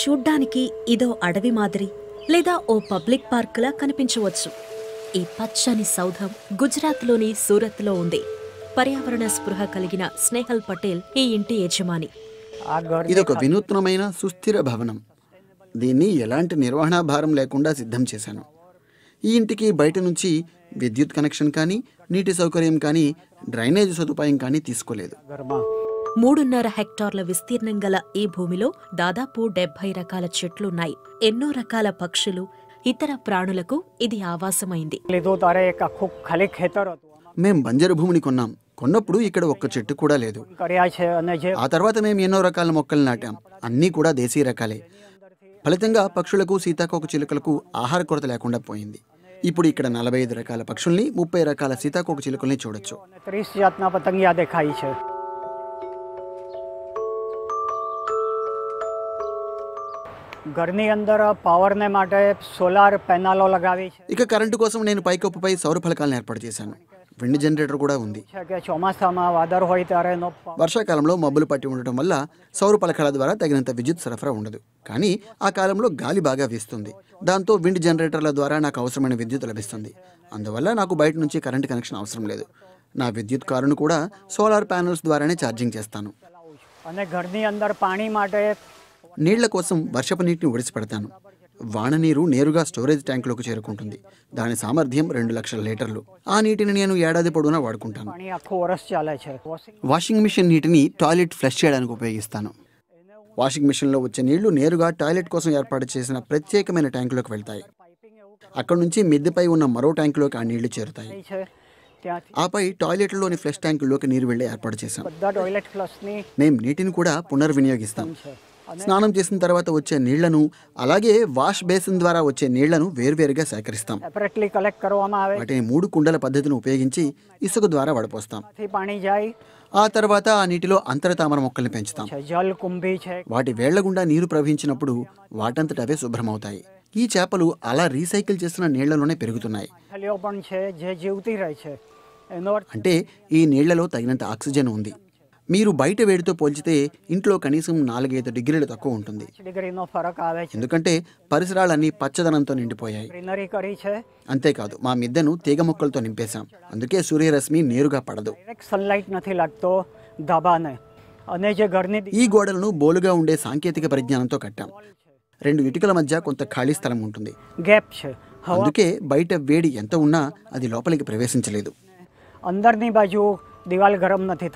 చూడ్డానికి ఇదో అడవి మాదిరి లేదా ఓ పబ్లిక్ పార్కులా కనిపించవచ్చు. ఈ పచ్చని సౌధం గుజరాత్లోని సూరత్లో ఉంది. పర్యావరణ స్పృహ కలిగిన స్నేహల్ పటేల్ ఈ ఇంటి యజమాని. ఇదొక వినూత్నమైన సుస్థిర భవనం. దీన్ని ఎలాంటి నిర్వహణ భారం లేకుండా సిద్ధం చేశాను. ఈ ఇంటికి బయట నుంచి విద్యుత్ కనెక్షన్ కానీ నీటి సౌకర్యం కానీ డ్రైనేజ్ సదుపాయం కానీ తీసుకోలేదు. మూడున్నర హెక్టార్ల విస్తీర్ణం గల ఈ భూమిలో దాదాపు డెబ్బై రకాల చెట్లున్నాయి. ఎన్నో రకాల పక్షులు ఇతర ప్రాణులకు ఇది ఆవాసమైంది. మేం బంజరు భూమిని కొన్నాం. కొన్నప్పుడు ఇక్కడ ఒక్క చెట్టు కూడా లేదు. ఆ తర్వాత మేము ఎన్నో రకాల మొక్కలు నాటాం. అన్నీ కూడా దేశీ రకాలే. ఫలితంగా పక్షులకు సీతాకోక చిలుకలకు ఆహార కొరత లేకుండా పోయింది. ఇప్పుడు ఇక్కడ నలభై ఐదు రకాల పక్షుల్ని ముప్పై రకాల సీతాకోక చిలుకల్ని చూడొచ్చు. ઘરની અંદર પાવરને માટે સોલાર પેનલો લગાવી છે ఇక కరెంటు కోసం నేను పైకప్పుపై సౌర ఫలకాలను ఏర్పాటు చేశాను విండ్ జనరేటర్ కూడా ఉంది છે કે ચોમાસામાં વાદળ હોય ત્યારે એનો પ- వర్షాకాలంలో మబ్బులు పట్టి ఉండటం వల్ల సౌర పలకల ద్వారా తగినంత విద్యుత్ సరఫరా ఉండదు కానీ ఆ కాలంలో గాలి బాగా వీస్తుంది దాంతో విండ్ జనరేటర్ల ద్వారా నాకు అవసరమైన విద్యుత్ లభిస్తుంది అందువల్ల నాకు బయట నుంచి కరెంట్ కనెక్షన్ అవసరం లేదు నా విద్యుత్ కారును కూడా సోలార్ ప్యానెల్స్ ద్వారానే ఛార్జింగ్ చేస్తాను ચલાવું છું અને ઘરની અંદર પાણી માટે నీళ్ళ కోసం వర్షపు నీటిని ఒడిసిపెడతాను వాననీరు నేరుగా స్టోరేజ్ ట్యాంకులోకి చేరుకుంటుంది. దాని సామర్థ్యం రెండు లక్షల లీటర్లు. ఆ నీటిని నేను ఏడాది పొడవునా వాడుకుంటాను. వాషింగ్ మిషన్ నీటిని టాయిలెట్ ఫ్లష్ చేయడానికి ఉపయోగిస్తాను. వాషింగ్ మిషన్లో వచ్చే నీళ్ళు నేరుగా టాయిలెట్ కోసం ఏర్పాటు చేసిన ప్రత్యేకమైన ట్యాంకులోకి వెళ్తాయి. అక్కడ నుంచి మిద్దెపై ఉన్న మరో ట్యాంకులోకి ఆ నీళ్ళు చేరుతాయి. ఆపై టాయిలెట్లోని ఫ్లష్ ట్యాంకులోకి నీరు వెళ్ళి ఏర్పాటు చేశాం మేము నీటిని కూడా పునర్వినియోగిస్తాం. స్నానం చేసిన తర్వాత వచ్చే నీళ్ళను అలాగే వాష్ బేసిన్ ద్వారా వచ్చే నీళ్ళను వేర్వేరుగా సేకరిస్తాం. వాటిని మూడు కుండల పద్ధతిని ఉపయోగించి ఇసుక ద్వారా వడపోస్తాం. ఆ తర్వాత ఆ నీటిలో అంతరతామర మొక్కల్ని పెంచుతాం. వాటి వేళ్ళ గుండా నీరు ప్రవహించినప్పుడు వాటంతట అవే శుభ్రమవుతాయి. ఈ చేపలు అలా రీసైకిల్ చేసిన నీళ్ళలోనే పెరుగుతున్నాయి. అంటే ఈ నీళ్ళలో తగినంత ఆక్సిజన్ ఉంది. మీరు బయట వేడితో పోల్చితే ఇంట్లో కనీసం నాలుగైదు డిగ్రీలు తక్కువ ఉంటుంది. ఎందుకంటే పరిసరాలన్నీ పచ్చదనంతో నిండిపోయాయి. అంతేకాదు మా మిద్దెను తీగ మొక్కలతో నింపేశాం. అందుకే సూర్యరశ్మి నేరుగా పడదు. ఈ గోడలను బోలుగా ఉండే సాంకేతిక పరిజ్ఞానంతో కట్టాం. రెండు ఇటుకల మధ్య కొంత ఖాళీ స్థలం ఉంటుంది. అందుకే బయట వేడి ఎంత ఉన్నా అది లోపలికి ప్రవేశించలేదు. అందరినీ బాజు దివాల్ గరం నథి